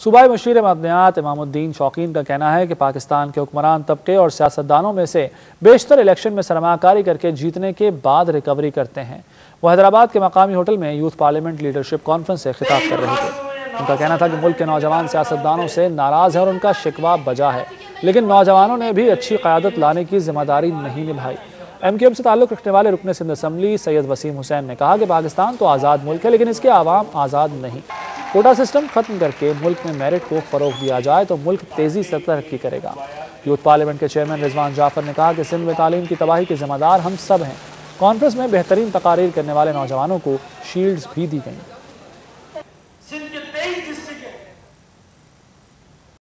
सूबाई मशीर मदनियात इमामुद्दीन शौकीन का कहना है कि पाकिस्तान के हुक्मरान तबके और सियासतदानों में से बेशतर इलेक्शन में सरमाकारी करके जीतने के बाद रिकवरी करते हैं। वह हैदराबाद के मकामी होटल में यूथ पार्लियामेंट लीडरशिप कॉन्फ्रेंस से खिताब कर रहे थे। उनका कहना था कि मुल्क के नौजवान सियासतदानों से नाराज़ है और उनका शिकवा बजा है। लेकिन नौजवानों ने भी अच्छी क्यादत लाने की ज़िम्मेदारी नहीं निभाई। एम क्यू एम से ताल्लुक़ रखने वाले रुकन सिंध असम्बली सैयद वसीम हुसैन ने कहा कि पाकिस्तान तो आज़ाद मुल्क है, लेकिन इसके आवाम आज़ाद नहीं। कोटा सिस्टम खत्म करके मुल्क में मेरिट को फ़रोग दिया जाए तो मुल्क तेज़ी से तरक्की करेगा। यूथ पार्लियामेंट के चेयरमैन रिजवान जाफ़र ने कहा कि सिंध में तालीम की तबाही के ज़िम्मेदार हम सब हैं। कॉन्फ्रेंस में बेहतरीन तकारीर करने वाले नौजवानों को शील्ड भी दी गई।